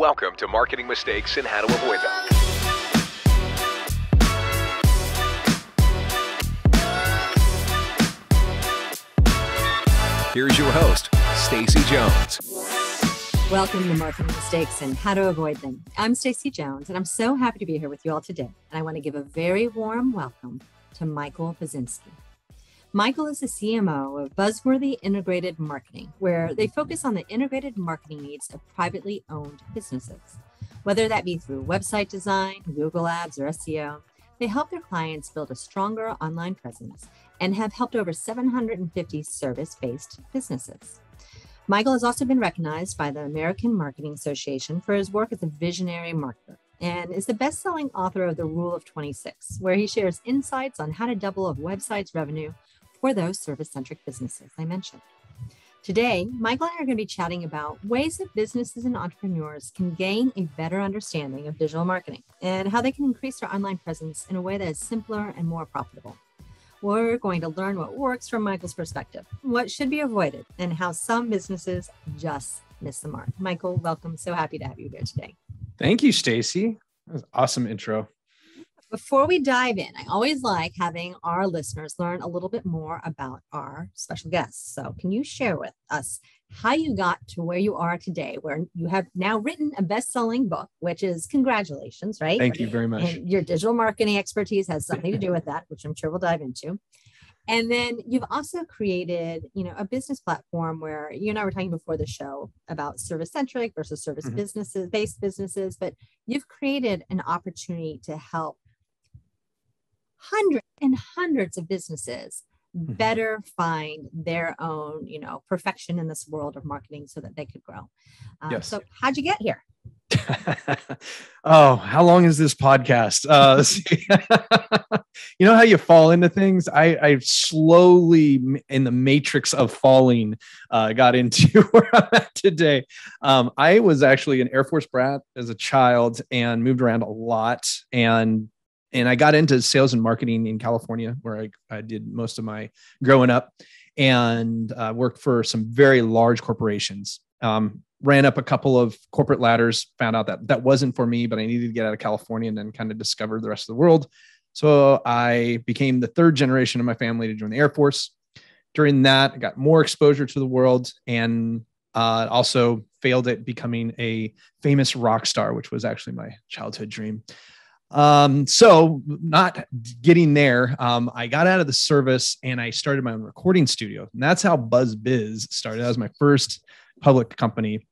Welcome to Marketing Mistakes and How to Avoid Them. Here's your host, Stacy Jones. Welcome to Marketing Mistakes and How to Avoid Them. I'm Stacy Jones, and I'm so happy to be here with you all today. And I want to give a very warm welcome to Michael Buzinski. Michael is the CMO of Buzzworthy Integrated Marketing, where they focus on the integrated marketing needs of privately owned businesses. Whether that be through website design, Google Ads, or SEO, they help their clients build a stronger online presence and have helped over 750 service based businesses. Michael has also been recognized by the American Marketing Association for his work as a visionary marketer and is the best selling author of The Rule of 26, where he shares insights on how to double a website's revenue for those service centric businesses I mentioned. Today, Michael and I are going to be chatting about ways that businesses and entrepreneurs can gain a better understanding of digital marketing and how they can increase their online presence in a way that is simpler and more profitable. We're going to learn what works from Michael's perspective, what should be avoided, and how some businesses just miss the mark. Michael, welcome. So happy to have you here today. Thank you, Stacy. That was awesome intro. Before we dive in, I always like having our listeners learn a little bit more about our special guests. So, can you share with us how you got to where you are today, where you have now written a best selling book, which is congratulations, right? Thank you very much. And your digital marketing expertise has something to do with that, which I'm sure we'll dive into. And then you've also created, you know, a business platform where you and I were talking before the show about service centric versus service mm-hmm. businesses based businesses, but you've created an opportunity to help hundreds and hundreds of businesses mm-hmm. better find their own you know perfection in this world of marketing so that they could grow. Um, yes. so how'd you get here? Oh how long is this podcast? Uh you know how you fall into things? I i slowly in the matrix of falling uh got into where i'm at today. Um i was actually an air force brat as a child and moved around a lot and and I got into sales and marketing in California, where I, I did most of my growing up, and uh, worked for some very large corporations. Um, ran up a couple of corporate ladders, found out that that wasn't for me, but I needed to get out of California and then kind of discover the rest of the world. So I became the third generation of my family to join the Air Force. During that, I got more exposure to the world and uh, also failed at becoming a famous rock star, which was actually my childhood dream. Um, so not getting there, um, I got out of the service and I started my own recording studio. And that's how Buzz Biz started. That was my first public company.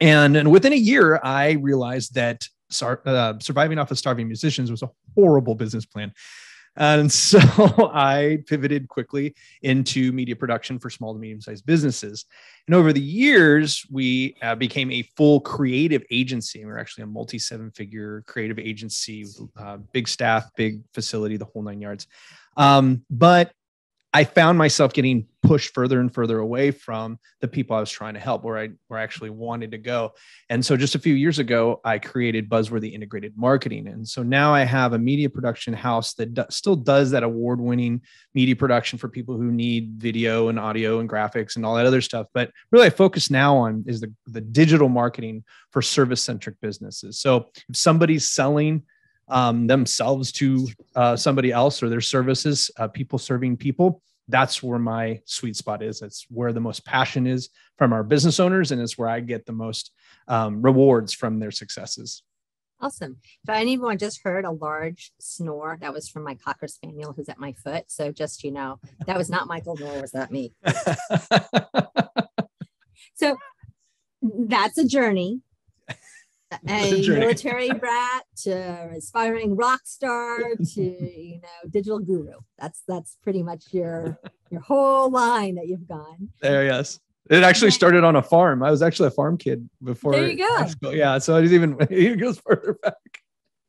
And, and within a year, I realized that uh, surviving off of starving musicians was a horrible business plan. And so I pivoted quickly into media production for small to medium sized businesses. And over the years, we uh, became a full creative agency. We we're actually a multi seven figure creative agency uh, big staff, big facility, the whole nine yards. Um, but I found myself getting pushed further and further away from the people I was trying to help, where I where I actually wanted to go. And so, just a few years ago, I created Buzzworthy Integrated Marketing, and so now I have a media production house that do, still does that award-winning media production for people who need video and audio and graphics and all that other stuff. But really, I focus now on is the the digital marketing for service-centric businesses. So if somebody's selling um, themselves to uh, somebody else or their services, uh, people serving people. That's where my sweet spot is. It's where the most passion is from our business owners, and it's where I get the most um, rewards from their successes. Awesome. If anyone just heard a large snore, that was from my Cocker Spaniel who's at my foot. So just you know, that was not Michael, nor was that me. so that's a journey a military brat to aspiring rock star to you know digital guru. That's that's pretty much your your whole line that you've gone. There yes. It actually started on a farm. I was actually a farm kid before there you go. yeah so it even it goes further back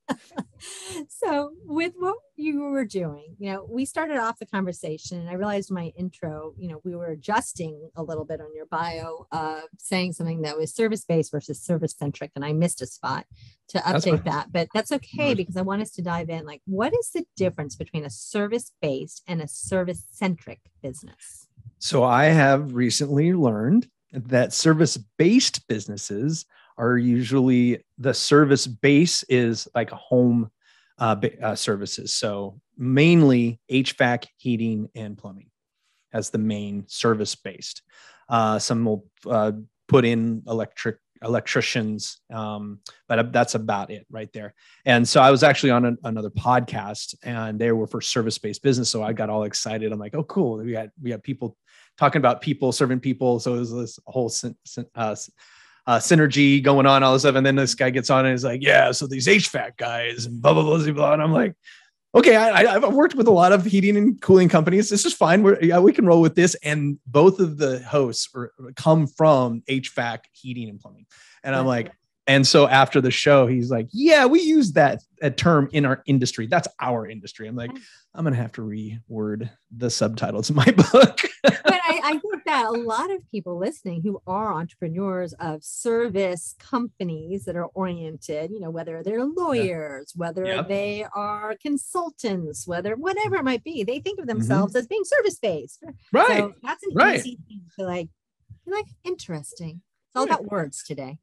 so with what you were doing you know we started off the conversation and i realized my intro you know we were adjusting a little bit on your bio uh, saying something that was service based versus service centric and i missed a spot to update that but that's okay because i want us to dive in like what is the difference between a service based and a service centric business? So i have recently learned that service based businesses are usually the service base is like home uh, uh, services. So mainly HVAC, heating, and plumbing as the main service based. Uh, some will uh, put in electric electricians, um, but that's about it right there. And so I was actually on another podcast, and they were for service based business. So I got all excited. I'm like, oh, cool. We had we had people talking about people serving people. So it was this whole uh, synergy going on, all this stuff. And then this guy gets on and is like, yeah, so these HVAC guys and blah, blah, blah, blah. blah. And I'm like, okay, I, have worked with a lot of heating and cooling companies. This is fine. We're, yeah, we can roll with this. And both of the hosts are, come from HVAC, heating and plumbing. And I'm like, and so after the show, he's like, "Yeah, we use that, that term in our industry. That's our industry." I'm like, "I'm gonna have to reword the subtitles in my book." I, think that a lot of people listening who are entrepreneurs of service companies that are oriented, you know, whether they're lawyers, whether yep. they are consultants, whether whatever it might be, they think of mm-hmm. themselves mm-hmm. as being service based. Right. So that's an right. easy thing to like. Like interesting. It's all about words today.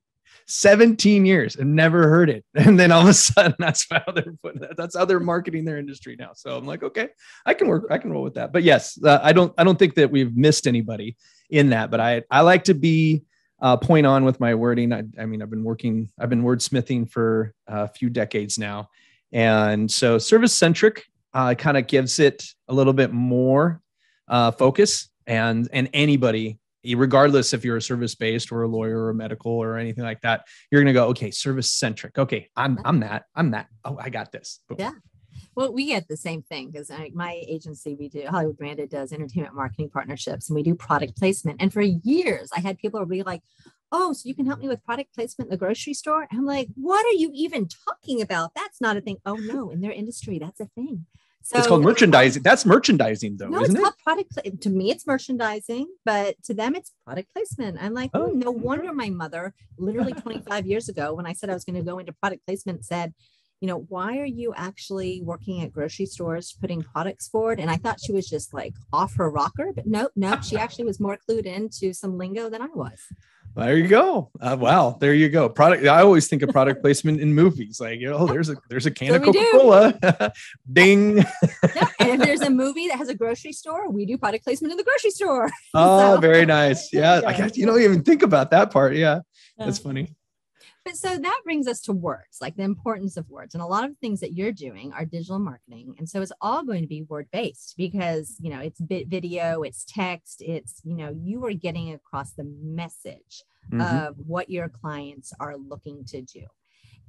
17 years and never heard it. And then all of a sudden that's how they're putting that. That's how they're marketing their industry now. So I'm like, okay, I can work, I can roll with that. But yes, uh, I don't, I don't think that we've missed anybody in that, but I, I like to be uh, point on with my wording. I, I mean, I've been working, I've been wordsmithing for a few decades now. And so service centric uh, kind of gives it a little bit more uh, focus and, and anybody regardless if you're a service based or a lawyer or a medical or anything like that you're going to go okay service centric okay i'm i'm that i'm that. Oh i got this. Boom. yeah. Well we get the same thing because my agency we do hollywood branded does entertainment marketing partnerships and we do product placement. And for years i had people be like oh so you can help me with product placement in the grocery store? I'm like what are you even talking about? That's not a thing. Oh no in their industry that's a thing so it's called merchandising. That's merchandising, though, no, isn't it's it? product. To me, it's merchandising, but to them, it's product placement. I'm like, oh, no wonder my mother, literally 25 years ago, when I said I was going to go into product placement, said, you know, why are you actually working at grocery stores putting products forward? And I thought she was just like off her rocker, but nope, nope. She actually was more clued into some lingo than I was. There you go. Uh, wow, there you go. Product. I always think of product placement in movies. Like, oh, there's a there's a can so of Coca Cola. Ding. yeah, and if there's a movie that has a grocery store, we do product placement in the grocery store. Oh, so, very nice. Yeah, I guess you don't even think about that part. Yeah, that's funny. But so that brings us to words, like the importance of words. And a lot of things that you're doing are digital marketing. And so it's all going to be word based because, you know, it's bit video, it's text, it's, you know, you are getting across the message mm-hmm. of what your clients are looking to do.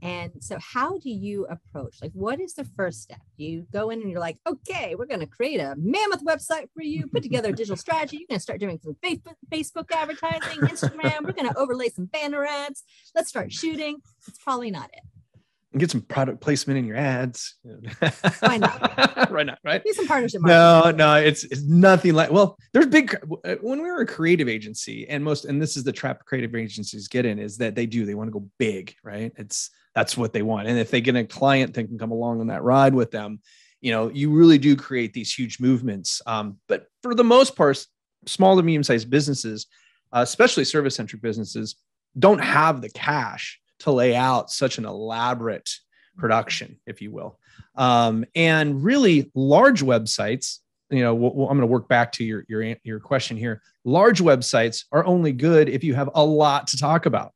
And so, how do you approach? Like, what is the first step? You go in and you're like, okay, we're going to create a mammoth website for you, put together a digital strategy. You're going to start doing some Facebook, Facebook advertising, Instagram. We're going to overlay some banner ads. Let's start shooting. It's probably not it. get some product placement in your ads. Why not? Why not? Right? Do some partnership. Marketing. No, no, it's it's nothing like. Well, there's big. Uh, when we were a creative agency, and most, and this is the trap creative agencies get in, is that they do they want to go big, right? It's that's what they want. And if they get a client that can come along on that ride with them, you know, you really do create these huge movements. Um, but for the most part, small to medium sized businesses, uh, especially service centric businesses, don't have the cash to lay out such an elaborate production, if you will. Um, and really large websites, you know, I'm going to work back to your, your, your question here. Large websites are only good if you have a lot to talk about.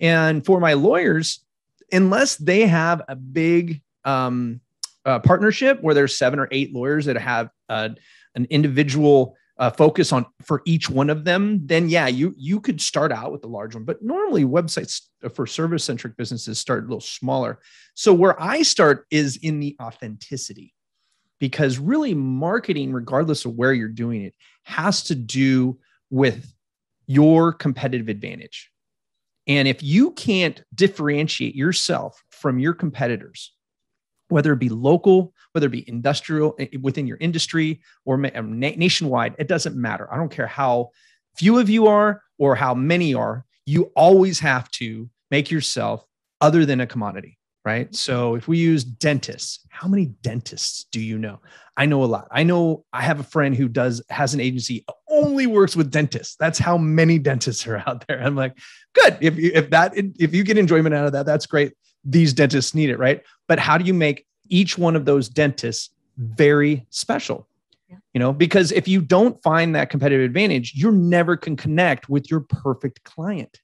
And for my lawyers, unless they have a big um, uh, partnership where there's seven or eight lawyers that have uh, an individual uh, focus on for each one of them, then yeah, you you could start out with the large one. But normally, websites for service centric businesses start a little smaller. So where I start is in the authenticity, because really marketing, regardless of where you're doing it, has to do with your competitive advantage. And if you can't differentiate yourself from your competitors, whether it be local, whether it be industrial eh, within your industry or um, nationwide, it doesn't matter. I don't care how few of you are or how many are, you always have to make yourself other than a commodity. Right? So if we use dentists, how many dentists do you know? I know a lot. I know I have a friend who does has an agency only works with dentists. That's how many dentists are out there. I'm like, good. If you, if that if you get enjoyment out of that, that's great. These dentists need it, right? But how do you make each one of those dentists very special? Yeah. You know, because if you don't find that competitive advantage, you're never can connect with your perfect client.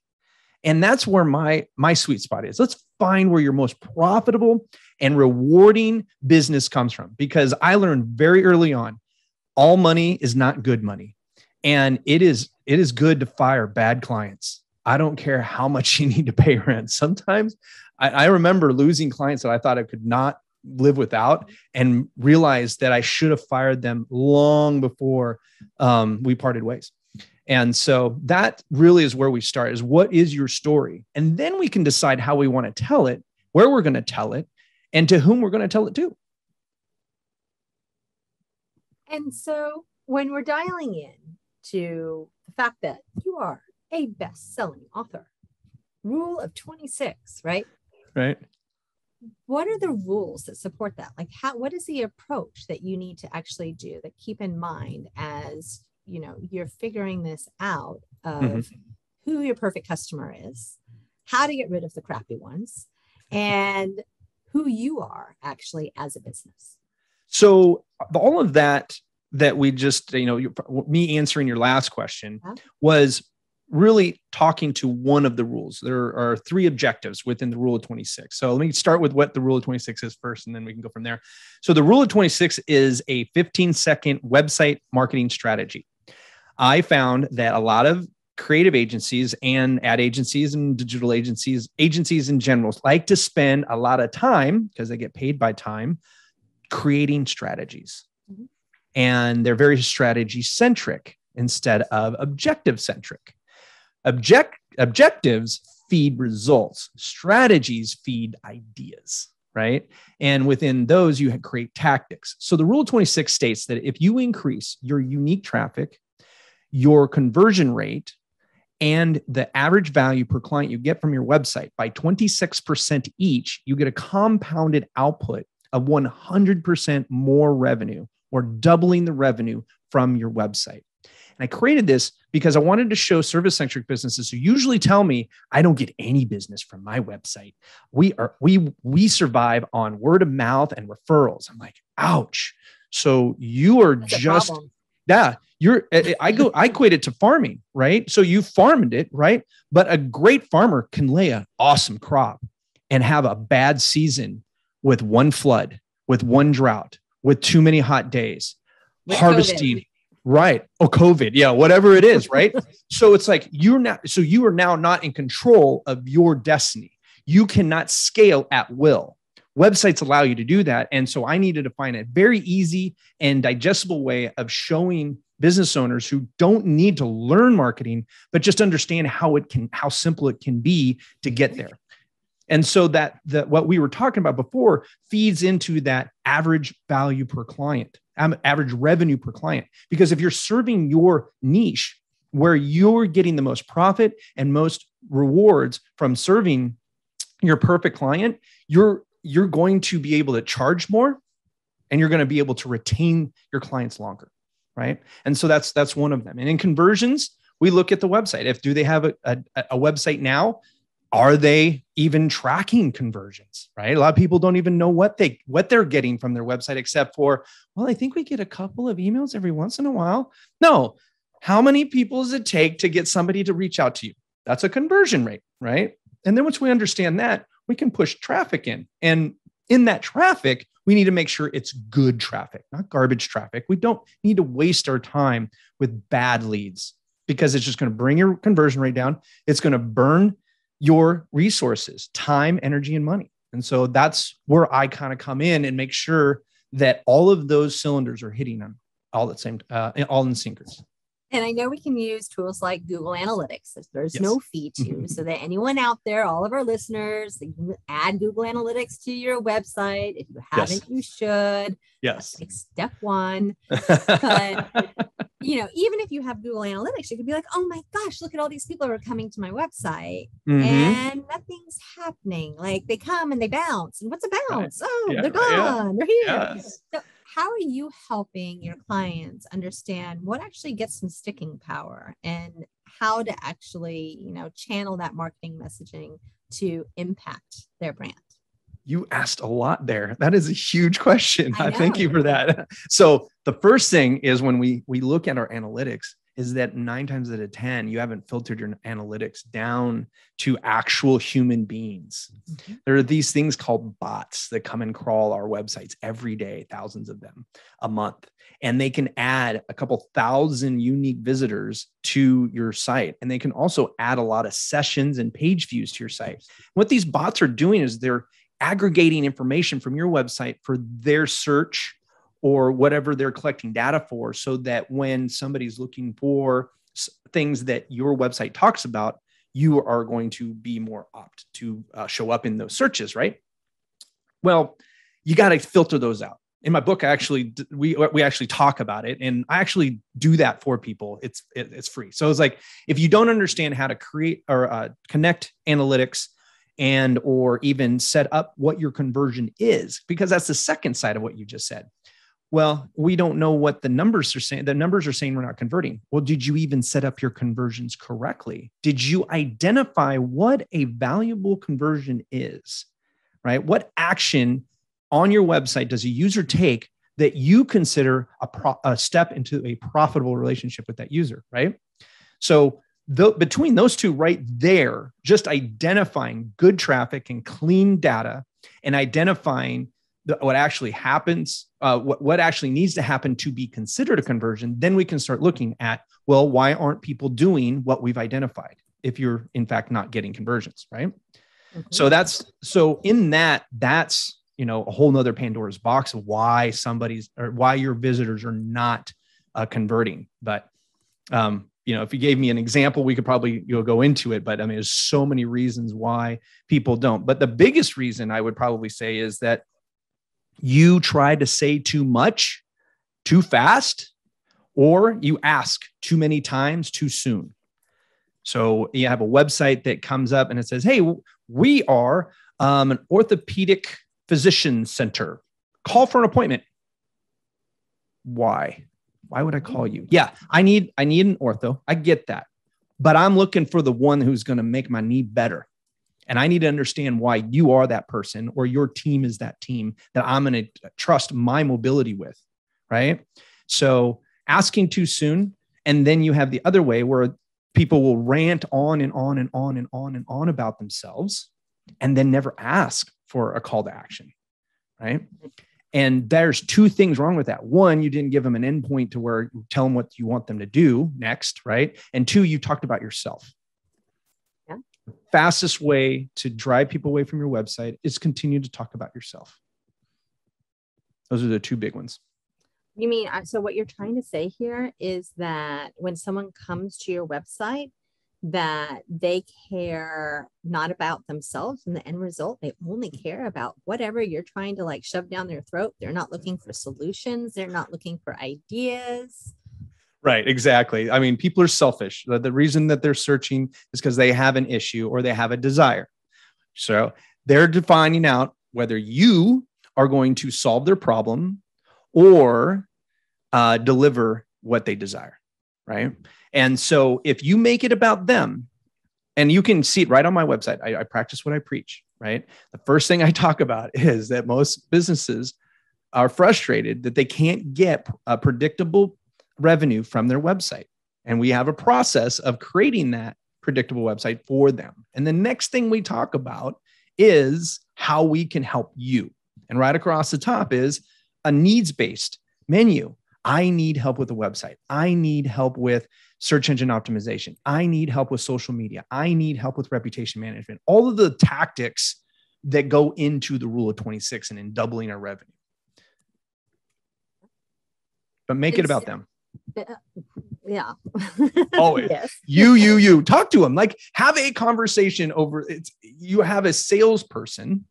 And that's where my my sweet spot is. Let's find where your most profitable and rewarding business comes from because I learned very early on all money is not good money. And it is it is good to fire bad clients. I don't care how much you need to pay rent. Sometimes I, I remember losing clients that I thought I could not live without and realized that I should have fired them long before um, we parted ways. And so that really is where we start is what is your story? And then we can decide how we want to tell it, where we're going to tell it, and to whom we're going to tell it to. And so when we're dialing in to the fact that you are a best selling author, rule of 26, right? Right. What are the rules that support that? Like, how, what is the approach that you need to actually do that keep in mind as you know you're figuring this out of Mhm. who your perfect customer is, how to get rid of the crappy ones, and who you are actually as a business. So all of that that we just, you know, me answering your last question was really talking to one of the rules. There are three objectives within the rule of 26. So let me start with what the rule of 26 is first, and then we can go from there. So the rule of 26 is a 15 second website marketing strategy. I found that a lot of creative agencies and ad agencies and digital agencies, agencies in general, like to spend a lot of time because they get paid by time creating strategies. Mhm. And they're very strategy centric instead of objective centric. Object objectives feed results, strategies feed ideas, right? And within those, you create tactics. So the rule 26 states that if you increase your unique traffic, your conversion rate, and the average value per client you get from your website by 26% each, you get a compounded output of 100% more revenue or doubling the revenue from your website. And I created this because I wanted to show service centric businesses who usually tell me I don't get any business from my website. We are we we survive on word of mouth and referrals. I'm like, ouch. So you are That's just. Yeah, you're I go I equate it to farming, right? So you farmed it, right? But a great farmer can lay an awesome crop and have a bad season with one flood, with one drought, with too many hot days, With harvesting. Right. Oh, COVID. Yeah, whatever it is, right? so it's like you're not, so you are now not in control of your destiny. You cannot scale at will. Websites allow you to do that. And so I needed to find a very easy and digestible way of showing business owners who don't need to learn marketing, but just understand how it can, how simple it can be to get there. And so that that what we were talking about before feeds into that average value per client, um, average revenue per client. Because if you're serving your niche where you're getting the most profit and most rewards from serving your perfect client, you're you're going to be able to charge more and you're going to be able to retain your clients longer, right? And so that's that's one of them. And in conversions, we look at the website. If do they have a, a, a website now? are they even tracking conversions right a lot of people don't even know what they what they're getting from their website except for well i think we get a couple of emails every once in a while no how many people does it take to get somebody to reach out to you that's a conversion rate right and then once we understand that we can push traffic in and in that traffic we need to make sure it's good traffic not garbage traffic we don't need to waste our time with bad leads because it's just going to bring your conversion rate down it's going to burn your resources, time, energy, and money. And so that's where I kind of come in and make sure that all of those cylinders are hitting them all at same, uh, all in synchrony. And I know we can use tools like Google Analytics. There's Yes. no fee to, so that anyone out there, all of our listeners, they can add Google Analytics to your website. If you haven't, you should. Yes. Like step one. But you know, even if you have Google Analytics, you could be like, oh my gosh, look at all these people who are coming to my website Mhm. and nothing's happening. Like they come and they bounce. And what's a bounce? Oh, Yeah, they're right, yeah. gone. They're here. Yes. So, how are you helping your clients understand what actually gets some sticking power and how to actually, you know, channel that marketing messaging to impact their brand? You asked a lot there. That is a huge question. I Thank you for that. So the first thing is when we we look at our analytics is that nine times out of 10, you haven't filtered your analytics down to actual human beings. Mhm. There are these things called bots that come and crawl our websites every day, thousands of them a month. And they can add a couple thousand unique visitors to your site. And they can also add a lot of sessions and page views to your site. What these bots are doing is they're aggregating information from your website for their search or whatever they're collecting data for so that when somebody's looking for things that your website talks about you are going to be more apt to uh, show up in those searches right? Well you got to filter those out. In my book I actually we we actually talk about it and i actually do that for people. It's it, it's free. So it's like if you don't understand how to create or uh, connect analytics and or even set up what your conversion is because that's the second side of what you just said well we don't know what the numbers are saying. The numbers are saying we're not converting. Well did you even set up your conversions correctly? Did you identify what a valuable conversion is right? What action on your website does a user take that you consider a, pro- a step into a profitable relationship with that user right? So the, between those two right there just identifying good traffic and clean data and identifying the, what actually happens, uh, what, what actually needs to happen to be considered a conversion, then we can start looking at, well, why aren't people doing what we've identified if you're in fact not getting conversions, right? So that's so in that, that's you know a whole nother Pandora's box of why somebody's or why your visitors are not uh, converting. But um, you know, if you gave me an example, we could probably you know go into it. But I mean, there's so many reasons why people don't. But the biggest reason I would probably say is that you try to say too much too fast or you ask too many times too soon. So you have a website that comes up and it says hey we are um, an orthopedic physician center. Call for an appointment. Why? Why would i call you? Yeah i need i need an ortho. I get that. But i'm looking for the one who's going to make my knee better and I need to understand why you are that person or your team is that team that I'm going to trust my mobility with. Right. So asking too soon. And then you have the other way where people will rant on and on and on and on and on about themselves and then never ask for a call to action. Right. And there's two things wrong with that. One, you didn't give them an endpoint to where you tell them what you want them to do next. Right. And two, you talked about yourself fastest way to drive people away from your website is continue to talk about yourself. Those are the two big ones. You mean uh, so? What you're trying to say here is that when someone comes to your website, that they care not about themselves and the end result. They only care about whatever you're trying to like shove down their throat. They're not looking for solutions. They're not looking for ideas. Right, exactly. I mean, people are selfish. The, reason that they're searching is because they have an issue or they have a desire. So they're defining out whether you are going to solve their problem or uh, deliver what they desire. Right. And so if you make it about them, and you can see it right on my website, I, I practice what I preach. Right. The first thing I talk about is that most businesses are frustrated that they can't get a predictable revenue from their website. And we have a process of creating that predictable website for them. And the next thing we talk about is how we can help you. And right across the top is a needs based menu. I need help with the website. I need help with search engine optimization. I need help with social media. I need help with reputation management. All of the tactics that go into the rule of 26 and in doubling our revenue. But make it about them. Yeah. Always. yes. you you you talk to them like have a conversation over it's you have a salesperson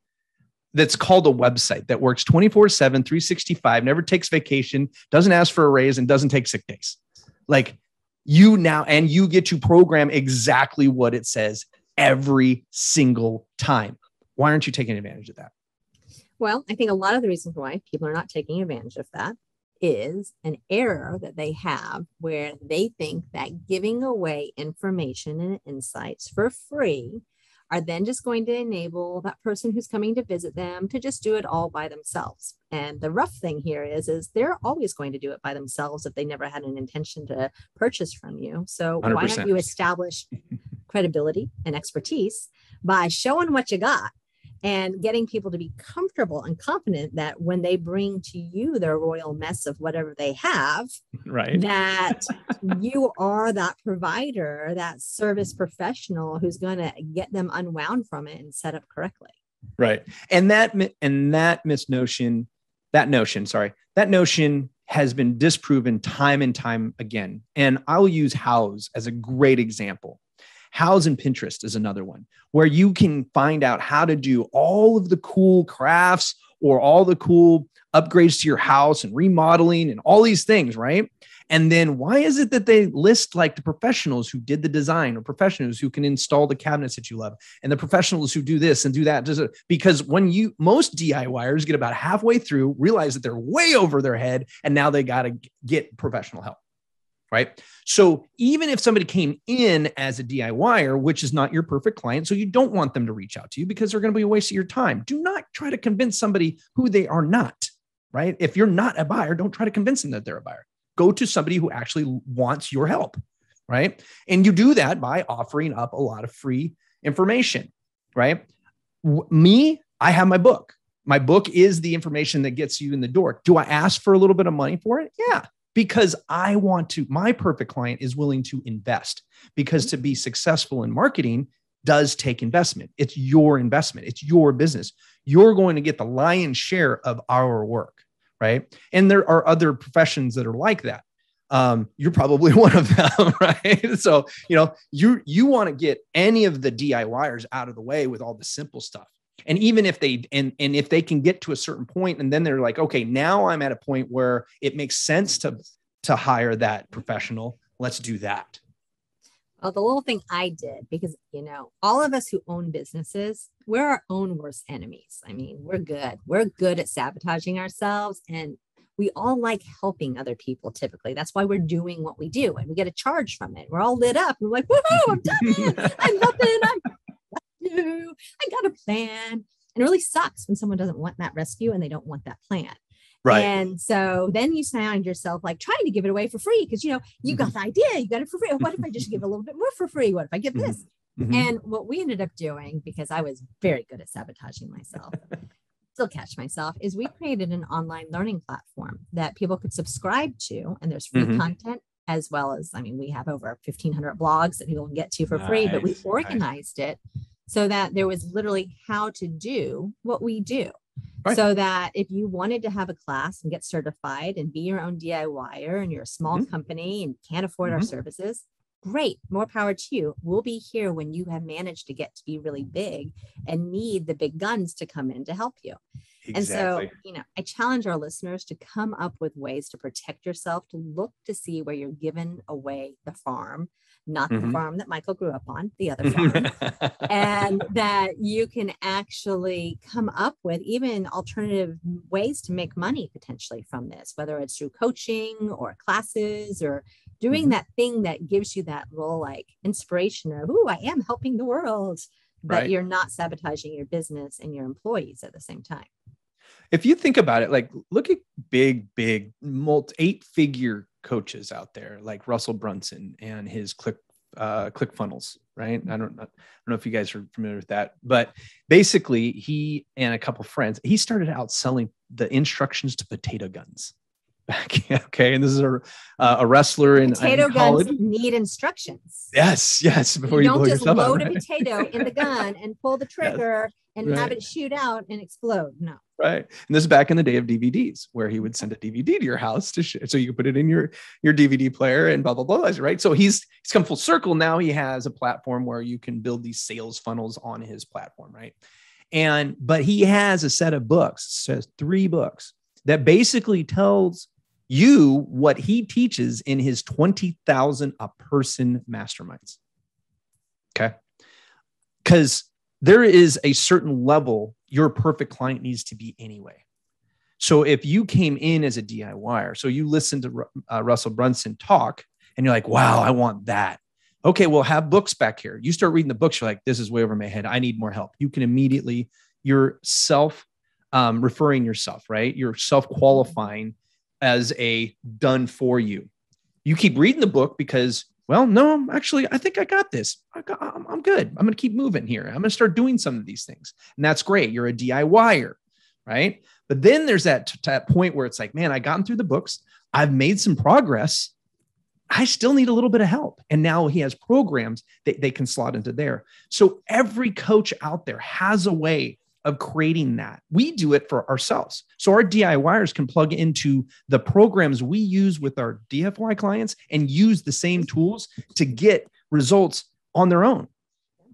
that's called a website that works 24 7 365 never takes vacation doesn't ask for a raise and doesn't take sick days Like you now, and you get to program exactly what it says every single time. Why aren't you taking advantage of that? Well, I think a lot of the reasons why people are not taking advantage of that is an error that they have where they think that giving away information and insights for free are then just going to enable that person who's coming to visit them to just do it all by themselves. And the rough thing here is, is they're always going to do it by themselves if they never had an intention to purchase from you. So 100%. why don't you establish credibility and expertise by showing what you got and getting people to be comfortable and confident that when they bring to you their royal mess of whatever they have right. that you are that provider that service professional who's going to get them unwound from it and set up correctly. Right. And that and that misnotion that notion sorry that notion has been disproven time and time again. And i'll use Houzz as a great example Houzz and Pinterest is another one where you can find out how to do all of the cool crafts or all the cool upgrades to your house and remodeling and all these things, right? And then why is it that they list like the professionals who did the design or professionals who can install the cabinets that you love and the professionals who do this and do that? Because when you, most DIYers get about halfway through, realize that they're way over their head and now they got to get professional help right? So even if somebody came in as a DIYer, which is not your perfect client, so you don't want them to reach out to you because they're going to be a waste of your time. Do not try to convince somebody who they are not, right? If you're not a buyer, don't try to convince them that they're a buyer. Go to somebody who actually wants your help, right? And you do that by offering up a lot of free information, right? Me, I have my book. My book is the information that gets you in the door. Do I ask for a little bit of money for it? Yeah because I want to, my perfect client is willing to invest because to be successful in marketing does take investment. It's your investment, it's your business. You're going to get the lion's share of our work, right? And there are other professions that are like that. Um, you're probably one of them, right? So, you know, you you want to get any of the DIYers out of the way with all the simple stuff and even if they and and if they can get to a certain point and then they're like okay now i'm at a point where it makes sense to to hire that professional let's do that well the little thing i did because you know all of us who own businesses we're our own worst enemies i mean we're good we're good at sabotaging ourselves and we all like helping other people typically. That's why we're doing what we do and we get a charge from it. We're all lit up. We're like, woohoo, I'm done. I'm helping. I'm I got a plan. And it really sucks when someone doesn't want that rescue and they don't want that plan. Right. And so then you find yourself like trying to give it away for free because you know you got mm-hmm. the idea, you got it for free. What if I just give a little bit more for free? What if I get mm-hmm. this? Mm-hmm. And what we ended up doing, because I was very good at sabotaging myself, still catch myself, is we created an online learning platform that people could subscribe to, and there's free mm-hmm. content as well as, I mean, we have over 1,500 blogs that people can get to for nice. free, but we organized nice. it so that there was literally how to do what we do. Right. So that if you wanted to have a class and get certified and be your own DIYer and you're a small mm-hmm. company and can't afford mm-hmm. our services, great, more power to you. We'll be here when you have managed to get to be really big and need the big guns to come in to help you. Exactly. And so, you know, I challenge our listeners to come up with ways to protect yourself, to look to see where you're giving away the farm, not mm-hmm. the farm that Michael grew up on, the other farm, and that you can actually come up with even alternative ways to make money potentially from this, whether it's through coaching or classes or doing mm-hmm. that thing that gives you that little like inspiration of, oh, I am helping the world, but right. you're not sabotaging your business and your employees at the same time. If you think about it, like look at big, big, multi eight figure coaches out there like Russell Brunson and his click uh, ClickFunnels, right? I don't, I don't know if you guys are familiar with that, but basically he and a couple friends, he started out selling the instructions to potato guns. back okay, and this is a uh, a wrestler in potato in guns need instructions. Yes, yes. Before you, you don't just load right? a potato in the gun and pull the trigger yes, and right. have it shoot out and explode. No, right and this is back in the day of dvds where he would send a dvd to your house to sh- so you could put it in your your dvd player and blah blah blah right so he's he's come full circle now he has a platform where you can build these sales funnels on his platform right and but he has a set of books says three books that basically tells you what he teaches in his 20,000 a person masterminds. Okay. Because there is a certain level your perfect client needs to be anyway. So if you came in as a DIYer, so you listen to uh, Russell Brunson talk and you're like, wow, I want that. Okay, well, have books back here. You start reading the books, you're like, this is way over my head. I need more help. You can immediately, you're self um, referring yourself, right? You're self qualifying as a done for you. You keep reading the book because, well, no, actually, I think I got this. I I'm good. I'm going to keep moving here. I'm going to start doing some of these things. And that's great. You're a DIYer, right? But then there's that, that point where it's like, man, I've gotten through the books. I've made some progress. I still need a little bit of help. And now he has programs that they can slot into there. So every coach out there has a way of creating that. We do it for ourselves. So our DIYers can plug into the programs we use with our DFY clients and use the same tools to get results on their own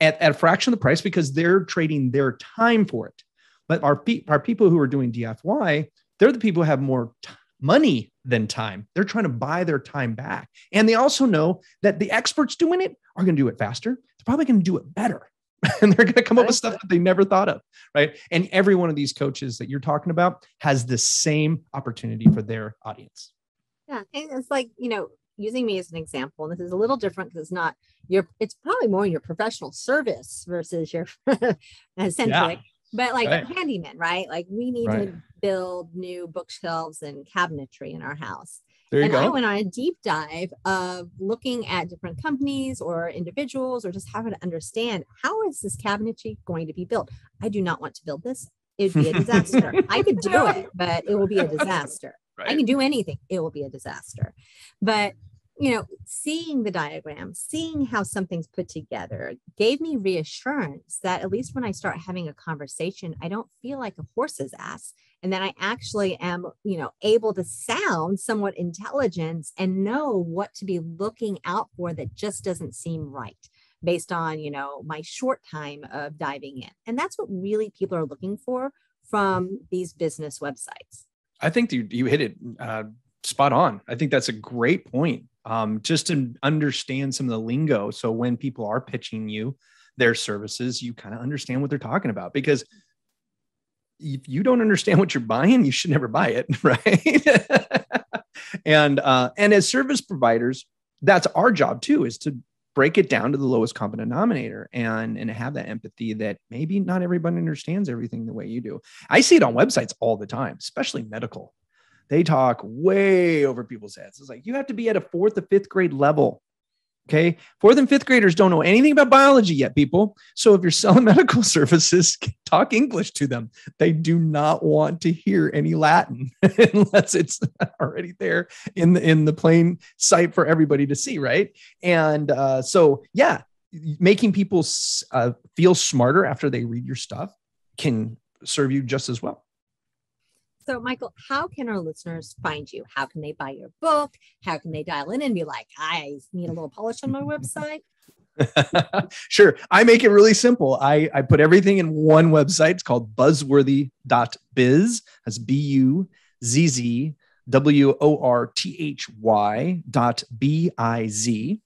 at, at a fraction of the price because they're trading their time for it. But our, our people who are doing DFY, they're the people who have more t- money than time. They're trying to buy their time back. And they also know that the experts doing it are going to do it faster. They're probably going to do it better. and they're going to come up with stuff that they never thought of. Right. And every one of these coaches that you're talking about has the same opportunity for their audience. Yeah. And it's like, you know, using me as an example, and this is a little different because it's not your, it's probably more your professional service versus your centric. Yeah but like right. handyman, right? Like we need right. to build new bookshelves and cabinetry in our house. There you and go. I went on a deep dive of looking at different companies or individuals or just having to understand how is this cabinetry going to be built? I do not want to build this. It'd be a disaster. I could do it, but it will be a disaster. Right. I can do anything. It will be a disaster. But you know, seeing the diagram, seeing how something's put together gave me reassurance that at least when I start having a conversation, I don't feel like a horse's ass. And that I actually am, you know, able to sound somewhat intelligent and know what to be looking out for that just doesn't seem right based on, you know, my short time of diving in. And that's what really people are looking for from these business websites. I think you, you hit it uh, spot on. I think that's a great point um, just to understand some of the lingo. So when people are pitching you their services, you kind of understand what they're talking about because if you don't understand what you're buying, you should never buy it, right? and uh, and as service providers, that's our job too, is to break it down to the lowest common denominator and and have that empathy that maybe not everybody understands everything the way you do. I see it on websites all the time, especially medical they talk way over people's heads. It's like you have to be at a fourth or fifth grade level. Okay. Fourth and fifth graders don't know anything about biology yet, people. So if you're selling medical services, talk English to them. They do not want to hear any Latin unless it's already there in the in the plain sight for everybody to see, right? And uh, so, yeah, making people uh, feel smarter after they read your stuff can serve you just as well. So, Michael, how can our listeners find you? How can they buy your book? How can they dial in and be like, I need a little polish on my website? sure. I make it really simple. I, I put everything in one website. It's called buzzworthy.biz. That's B U Z Z W O R T H Y dot B I Z.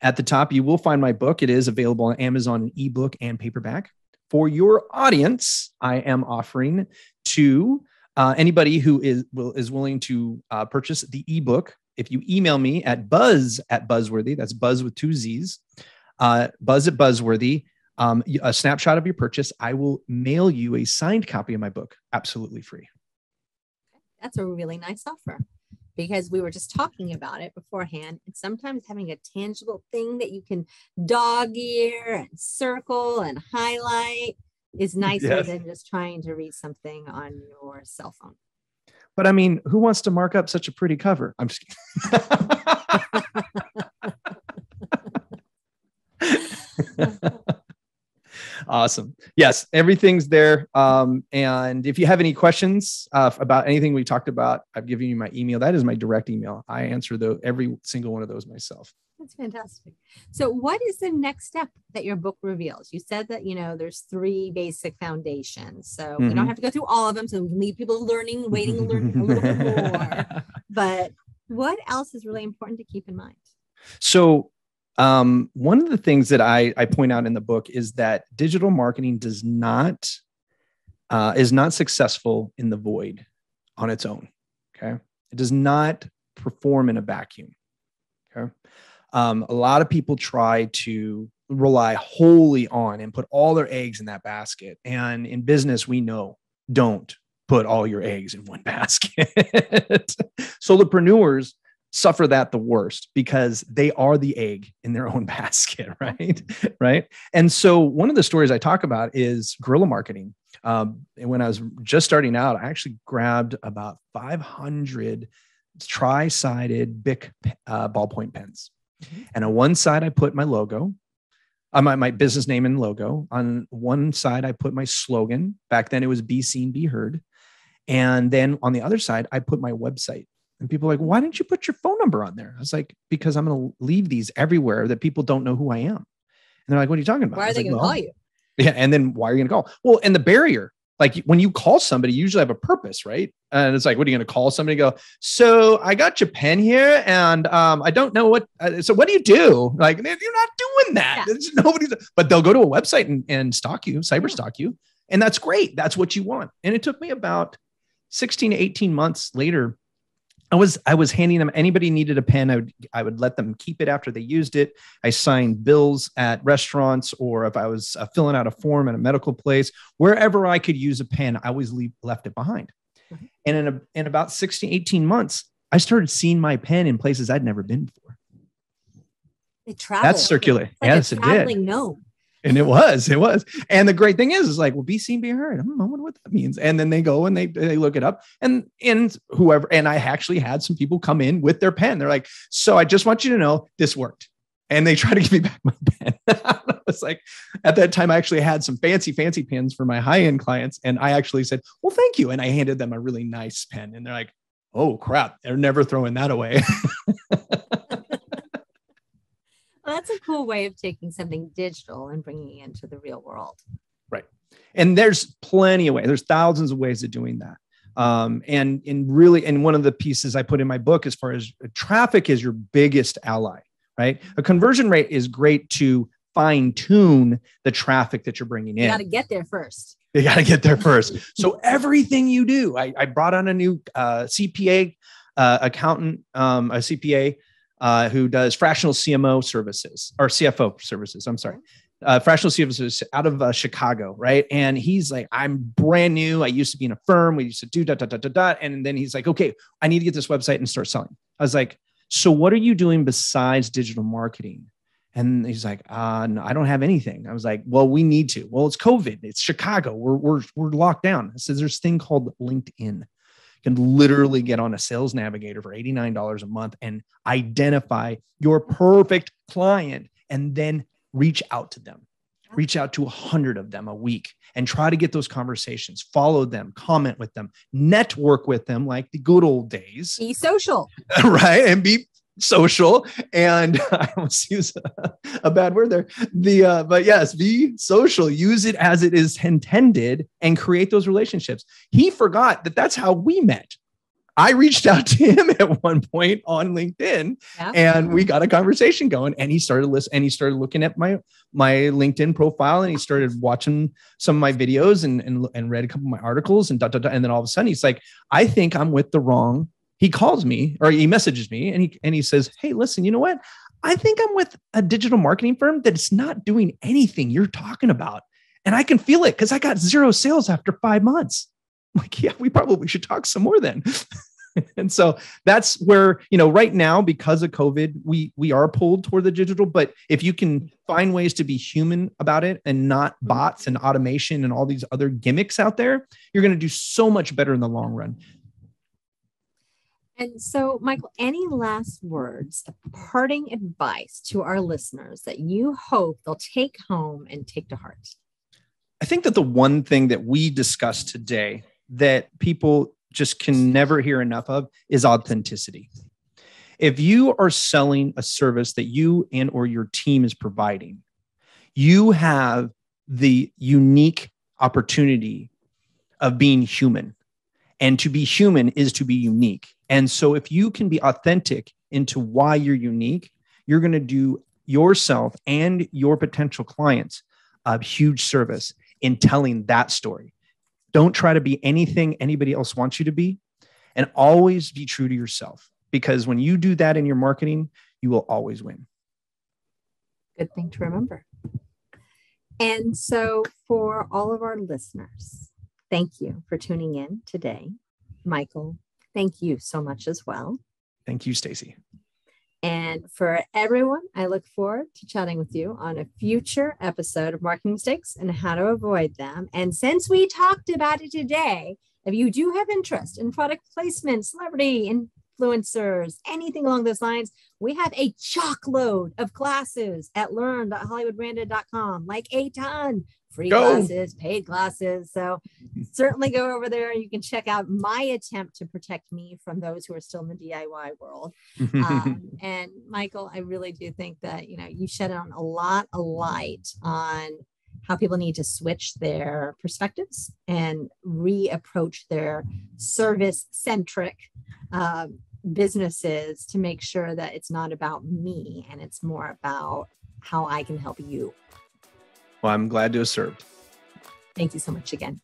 At the top, you will find my book. It is available on Amazon in ebook and paperback. For your audience, I am offering two uh, anybody who is will, is willing to uh, purchase the ebook, if you email me at buzz at buzzworthy, that's buzz with two Z's, uh, buzz at buzzworthy, um, a snapshot of your purchase, I will mail you a signed copy of my book absolutely free. That's a really nice offer because we were just talking about it beforehand. And sometimes having a tangible thing that you can dog ear and circle and highlight is nicer yes. than just trying to read something on your cell phone. But I mean, who wants to mark up such a pretty cover? I'm just awesome. Yes, everything's there. Um, and if you have any questions uh, about anything we talked about, I've given you my email. That is my direct email. I answer the, every single one of those myself. That's fantastic. So, what is the next step that your book reveals? You said that you know there's three basic foundations, so mm-hmm. we don't mm-hmm. have to go through all of them. So we can leave people learning, waiting, learning a little bit more. but what else is really important to keep in mind? So, um, one of the things that I, I point out in the book is that digital marketing does not uh, is not successful in the void on its own. Okay, it does not perform in a vacuum. Okay, um, a lot of people try to rely wholly on and put all their eggs in that basket, and in business, we know don't put all your eggs in one basket. Solopreneurs suffer that the worst because they are the egg in their own basket, right? right. And so one of the stories I talk about is guerrilla marketing. Um, and when I was just starting out, I actually grabbed about 500 tri-sided Bic uh, ballpoint pens. Mm-hmm. And on one side, I put my logo, uh, my, my business name and logo. On one side, I put my slogan. Back then, it was "Be Seen, Be Heard." And then on the other side, I put my website. And people are like, why didn't you put your phone number on there? I was like, because I'm going to leave these everywhere that people don't know who I am. And they're like, what are you talking about? Why are they like, going to well, call you? Yeah. And then why are you going to call? Well, and the barrier, like when you call somebody, you usually have a purpose, right? And it's like, what are you going to call somebody? Go, so I got your pen here, and um, I don't know what. Uh, so what do you do? Like, you're not doing that. Yeah. Nobody's. But they'll go to a website and, and stalk you, cyber stalk you, and that's great. That's what you want. And it took me about 16 to 18 months later I was I was handing them anybody needed a pen I would I would let them keep it after they used it. I signed bills at restaurants or if I was uh, filling out a form at a medical place wherever I could use a pen I always leave, left it behind. Mm-hmm. and in a, in about 16 18 months I started seeing my pen in places I'd never been before. It traveled. That's circular like yes it did. gnome and it was, it was. And the great thing is, is like, well, be seen, be heard. Hmm, I don't know what that means. And then they go and they they look it up. And and whoever, and I actually had some people come in with their pen. They're like, so I just want you to know this worked. And they try to give me back my pen. I was like, at that time, I actually had some fancy, fancy pens for my high-end clients. And I actually said, Well, thank you. And I handed them a really nice pen. And they're like, oh crap, they're never throwing that away. That's a cool way of taking something digital and bringing it into the real world. Right. And there's plenty of ways. There's thousands of ways of doing that. Um, and and really, and one of the pieces I put in my book, as far as traffic is your biggest ally, right? A conversion rate is great to fine tune the traffic that you're bringing in. You got to get there first. You got to get there first. so everything you do, I, I brought on a new uh, CPA uh, accountant, um, a CPA uh, who does fractional CMO services or CFO services. I'm sorry. Uh, fractional services out of uh, Chicago, right? And he's like, I'm brand new. I used to be in a firm. We used to do dot, dot, dot, dot, dot. And then he's like, okay, I need to get this website and start selling. I was like, so what are you doing besides digital marketing? And he's like, uh, no, I don't have anything. I was like, well, we need to. Well, it's COVID. It's Chicago. We're, we're, we're locked down. I says, there's a thing called LinkedIn can literally get on a sales navigator for $89 a month and identify your perfect client and then reach out to them. Reach out to a hundred of them a week and try to get those conversations. Follow them comment with them network with them like the good old days. Be social. Right? And be social and i almost use a, a, bad word there. The uh, but yes be social. Use it as it is intended and create those relationships. He forgot that that's how we met. I reached out to him at one point on linkedin yeah. and we got a conversation going and he started listening and he started looking at my my linkedin profile and he started watching some of my videos and and, and read a couple of my articles and da, da, da, and then all of a sudden he's like i think i'm with the wrong he calls me or he messages me and he and he says, "Hey, listen, you know what? I think I'm with a digital marketing firm that's not doing anything you're talking about, and I can feel it because I got zero sales after five months." I'm like, yeah, we probably should talk some more then. and so that's where you know right now because of covid we we are pulled toward the digital but if you can find ways to be human about it and not bots and automation and all these other gimmicks out there you're going to do so much better in the long run and so, Michael, any last words parting advice to our listeners that you hope they'll take home and take to heart? I think that the one thing that we discussed today that people just can never hear enough of is authenticity. If you are selling a service that you and or your team is providing, you have the unique opportunity of being human And to be human is to be unique. And so if you can be authentic into why you're unique, you're going to do yourself and your potential clients a huge service in telling that story. Don't try to be anything anybody else wants you to be and always be true to yourself because when you do that in your marketing, you will always win. Good thing to remember. And so, for all of our listeners, thank you for tuning in today. Michael, thank you so much as well. Thank you, Stacy. And for everyone, I look forward to chatting with you on a future episode of Marketing Mistakes and how to avoid them. And since we talked about it today, if you do have interest in product placement, celebrity influencers, anything along those lines, we have a chock load of classes at learn.hollywoodbranded.com, like a ton free go. classes, paid classes. So certainly go over there. You can check out my attempt to protect me from those who are still in the DIY world. um, and Michael, I really do think that you know you shed on a lot of light on how people need to switch their perspectives and reapproach their service centric um, businesses to make sure that it's not about me and it's more about how I can help you. Well, I'm glad to have served. Thank you so much again.